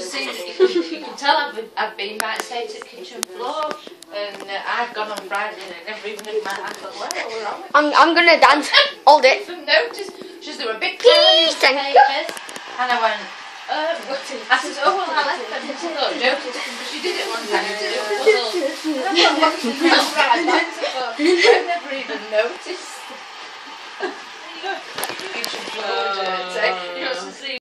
you can, you can tell I've, I've been backstage at kitchen floor and uh, I've gone on Friday and I never even had my hand But well, are. I'm, I'm going to dance. Hold it. Some notice. Just there a big Please, you. And I went, um, I said, oh, well, I left them until I noticed because she did it one time. And I thought, well. I've never even noticed. there you go. Kitchen floor.